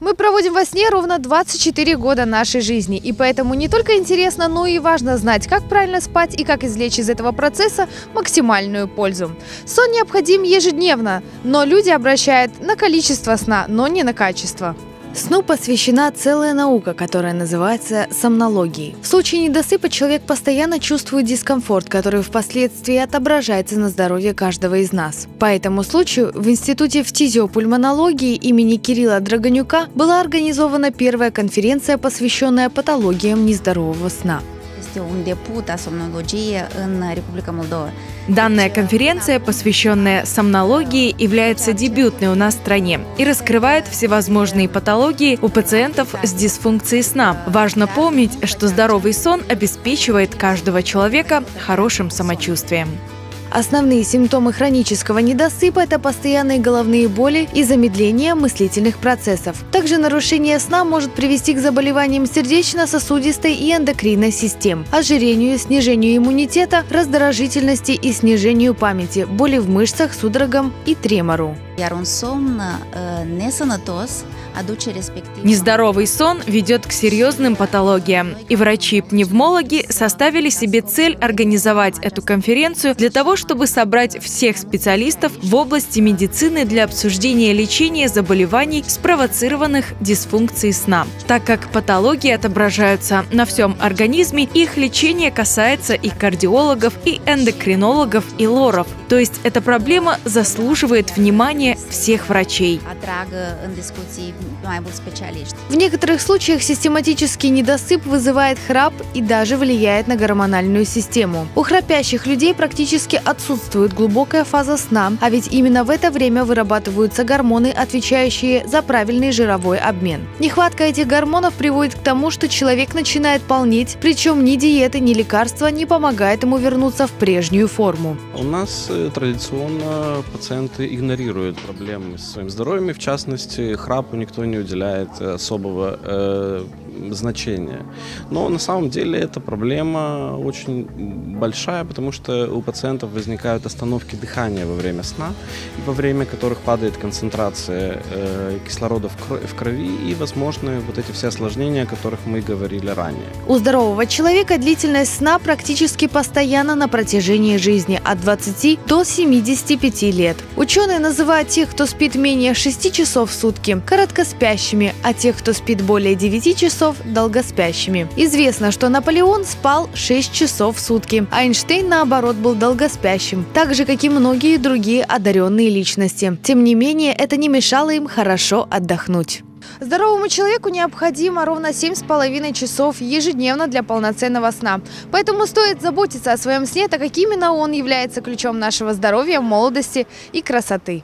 Мы проводим во сне ровно 24 года нашей жизни, и поэтому не только интересно, но и важно знать, как правильно спать и как извлечь из этого процесса максимальную пользу. Сон необходим ежедневно, но люди обращают на количество сна, но не на качество. Сну посвящена целая наука, которая называется сомнологией. В случае недосыпа человек постоянно чувствует дискомфорт, который впоследствии отображается на здоровье каждого из нас. По этому случаю в Институте фтизиопульмонологии имени Кирилла Драгонюка была организована первая конференция, посвященная патологиям нездорового сна. Este un debut a somnologie în Republica Moldova. Данная конференция, посвященная сомнологии, является дебютной у нас в стране и раскрывает всевозможные патологии у пациентов с дисфункцией сна. Важно помнить, что здоровый сон обеспечивает каждого человека хорошим самочувствием. Основные симптомы хронического недосыпа – это постоянные головные боли и замедление мыслительных процессов. Также нарушение сна может привести к заболеваниям сердечно-сосудистой и эндокринной систем, ожирению, снижению иммунитета, раздражительности и снижению памяти, боли в мышцах, судорогам и тремору. Respectiv... Нездоровый сон ведет к серьезным патологиям. И врачи-пневмологи составили себе цель организовать эту конференцию для того, чтобы собрать всех специалистов в области медицины для обсуждения лечения заболеваний, спровоцированных дисфункцией сна. Так как патологии отображаются на всем организме, их лечение касается и кардиологов, и эндокринологов, и лоров. То есть эта проблема заслуживает внимания всех врачей. mulți specialiști. В некоторых случаях систематический недосып вызывает храп и даже влияет на гормональную систему. У храпящих людей практически отсутствует глубокая фаза сна, а ведь именно в это время вырабатываются гормоны, отвечающие за правильный жировой обмен. Нехватка этих гормонов приводит к тому, что человек начинает полнеть, причем ни диеты, ни лекарства не помогают ему вернуться в прежнюю форму. У нас э, традиционно пациенты игнорируют проблемы с своим здоровьем, в частности храпу никто не уделяет э, особого э, значения. Но на самом деле эта проблема очень большая, потому что у пациентов возникают остановки дыхания во время сна, во время которых падает концентрация э, кислорода в, кро- в крови и возможны вот эти все осложнения, о которых мы говорили ранее. У здорового человека длительность сна практически постоянна на протяжении жизни от 20 до 75 лет. Ученые называют тех, кто спит менее 6 часов в сутки, короткоспящими, а тех, кто спит более 9 часов, долгоспящими. Известно, что Наполеон спал 6 часов в сутки, а Эйнштейн, наоборот, был долгоспящим, так же, как и многие другие одаренные личности. Тем не менее, это не мешало им хорошо отдохнуть. Здоровому человеку необходимо ровно 7,5 часов ежедневно для полноценного сна. Поэтому стоит заботиться о своем сне, так как именно он является ключом нашего здоровья, молодости и красоты.